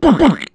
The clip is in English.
Bonk.